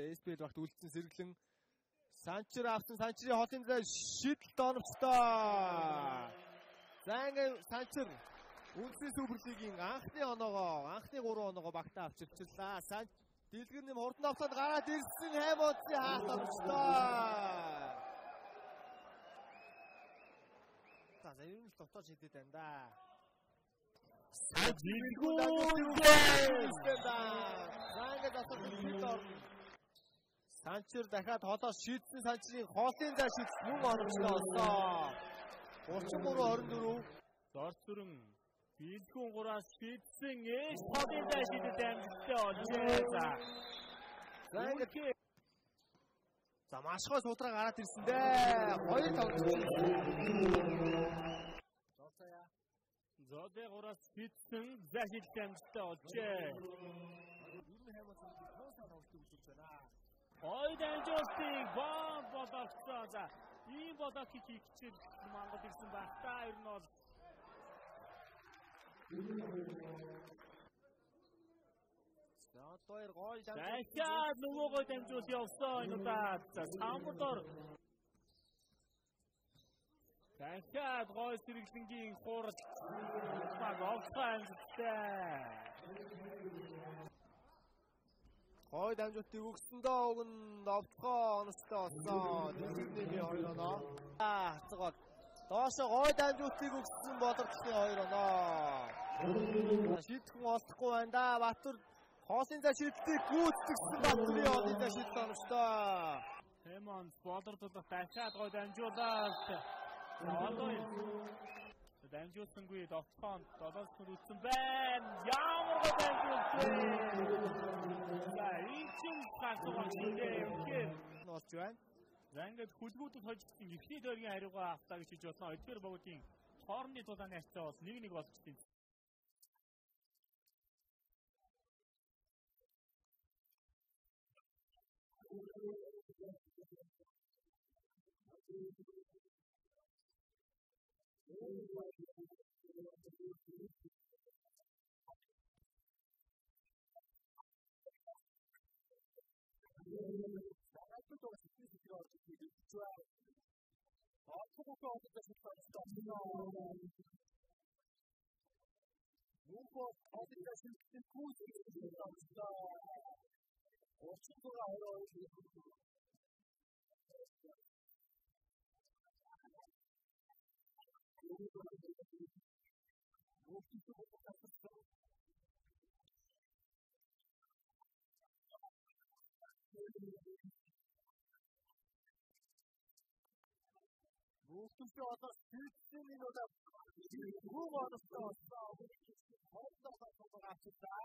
СПЛ багт үлдсэн сэргэлэн Санчер авсан Санчерийн холын зай шидэлт оновчтой. За ингээ Санчер Үндэсний Суперлигийн анхны оноогоо анхны 3 оноогоо багтаа авчирчлаа. Сан дэлгэрний хурдан авсаад гараад ирсэн Хэмонцын хаалт оновчтой. За за ер нь дотоод шидэд байна да. Сажиггүй. Санга засах шид орно. Санчер дахиад холоос шийдсэн санчрын хоолын зай шийдсэн мөн оновчтой боллоо. 33 24 Дорц дүрэн Бэлгүн 3-аас шийдсэн ээж холын зай шийдэд амжилттай олжээ. За. За ингээд За маш гой суудраа гараад ирсэн дээ. Хоёр тоглолт. Зоцая. Зодэ 3-аас шийдсэн зай шийдэд амжилттай олжээ. Ер нь хэмээн тоосоо тоглолт үзүүлж байна. Хойд амжилтыг бом бодогцоо. За ийм хийх хичээл Монгол ирсэн байх та ер нь бол За одоо ер гой дахиад нөгөөгөө дамжуул явсан энэ удаад. За самбар дахиад гой сэргэлэнгийн хуурал баг овцоо амжилттай. Гой дамжуултыг өгсөндөө өгн довцгоо онцтой болсон. Дэлгэрний хоёр оноо. Аа хацгаа. Доошо гой дамжуултыг өгсөн боловчны хоёр оноо. Шийдэхэн олохгүй байна да. Батүр хоосын зай шийдтийг гүйцэтгэсэн Батүрын хоосын зай шийдэх онцтой. Хэмон болордох дахиад гой дамжуулаад. Одоо дамжуулсангүй довтхон долоос нь үтсэн байна. Ямар гой дамжуулсан. За ийм хацгаа хийдээ үнхээр Нууц байна. За ингээд хүлгүүдэд хожигдсон эхний дөргийн хариугаа автаа гэж хийж болно. Эдгээр богдын хоорондын тулааны харьцаа бол 1-1 болчихсон. 如果还是在是是估计是找不到，我出不来了。Бүгдээ одоо шийдсэн энэ удаа гүн онцтой болсон. Хоолтой болсон авчихлаа.